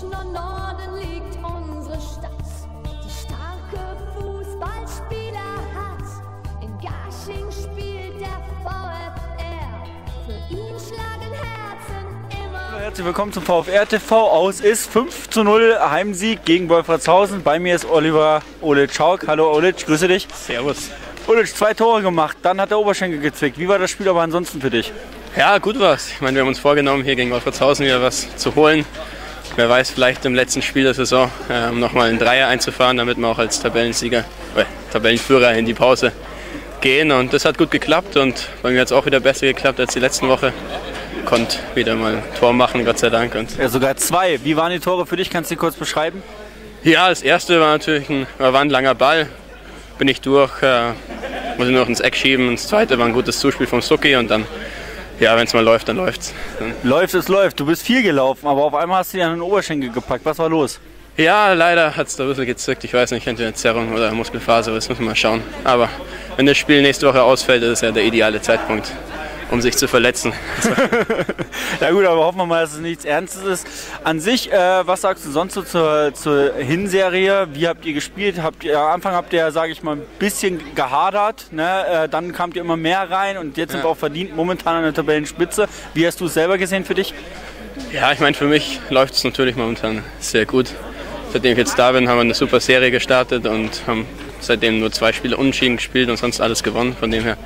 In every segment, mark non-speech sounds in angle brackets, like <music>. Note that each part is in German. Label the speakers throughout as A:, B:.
A: Münchner Norden liegt unsere Stadt, die starke Fußballspieler hat. In Garching spielt der VfR, für ihn schlagen Herzen immer.
B: Herzlich willkommen zum VfR TV aus ist 5 zu 0 Heimsieg gegen Wolfratshausen. Bei mir ist Oliver Olic Haug. Hallo Olic, grüße dich.
C: Servus.
B: Olic, zwei Tore gemacht, dann hat der Oberschenkel gezwickt. Wie war das Spiel aber ansonsten für dich?
C: Ja, gut war's. Ich meine, wir haben uns vorgenommen, hier gegen Wolfratshausen wieder was zu holen. Wer weiß, vielleicht im letzten Spiel der Saison, äh, um nochmal einen Dreier einzufahren, damit wir auch als Tabellensieger, äh, Tabellenführer in die Pause gehen. Und das hat gut geklappt und bei mir hat es auch wieder besser geklappt als die letzten Woche. Konnte wieder mal ein Tor machen, Gott sei Dank. Und
B: Ja, sogar zwei. Wie waren die Tore für dich? Kannst du die kurz beschreiben?
C: Ja, das erste war natürlich ein, war ein langer Ball. Bin ich durch, äh, muss ich nur noch ins Eck schieben. Das zweite war ein gutes Zuspiel vom Suki und dann, ja, wenn es mal läuft, dann läuft's.
B: Läuft, es läuft. Du bist viel gelaufen, aber auf einmal hast du dir an den Oberschenkel gepackt. Was war los?
C: ja, leider hat es da ein bisschen gezückt. Ich weiß nicht, entweder Zerrung oder Muskelfaser, das müssen wir mal schauen. Aber wenn das Spiel nächste Woche ausfällt, ist es ja der ideale Zeitpunkt, um sich zu verletzen. <laughs>
B: Ja gut, aber hoffen wir mal, dass es nichts Ernstes ist. An sich, äh, was sagst du sonst so zur, zur Hinserie? Wie habt ihr gespielt? Habt ihr, am Anfang habt ihr, sage ich mal, ein bisschen gehadert. Ne? Äh, dann kamt ihr immer mehr rein und jetzt sind
C: Ja.
B: wir auch verdient momentan an der Tabellenspitze. Wie hast du es selber gesehen für dich?
C: Ja, ich meine, für mich läuft es natürlich momentan sehr gut. Seitdem ich jetzt da bin, haben wir eine super Serie gestartet und haben seitdem nur zwei Spiele unentschieden gespielt und sonst alles gewonnen. Von dem her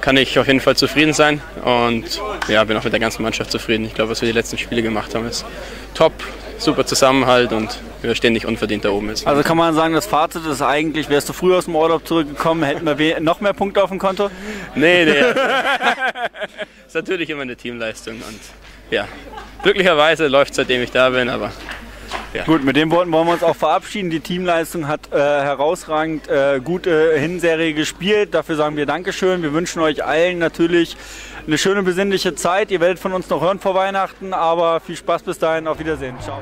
C: kann ich auf jeden Fall zufrieden sein und ja, bin auch mit der ganzen Mannschaft zufrieden. Ich glaube, was wir die letzten Spiele gemacht haben, ist top, super Zusammenhalt und wir stehen nicht unverdient da oben jetzt.
B: Also kann man sagen, das Fazit ist eigentlich, wärst du früher aus dem Urlaub zurückgekommen, hätten wir <laughs> noch mehr Punkte auf dem Konto?
C: Nee, nee. <laughs> ist natürlich immer eine Teamleistung und ja, glücklicherweise läuft seitdem ich da bin, aber
B: Gut, mit den Worten wollen wir uns auch verabschieden. Die Teamleistung hat äh, herausragend äh, gute Hinserie gespielt. Dafür sagen wir Dankeschön. Wir wünschen euch allen natürlich eine schöne besinnliche Zeit. Ihr werdet von uns noch hören vor Weihnachten, aber viel Spaß bis dahin. Auf Wiedersehen. Ciao.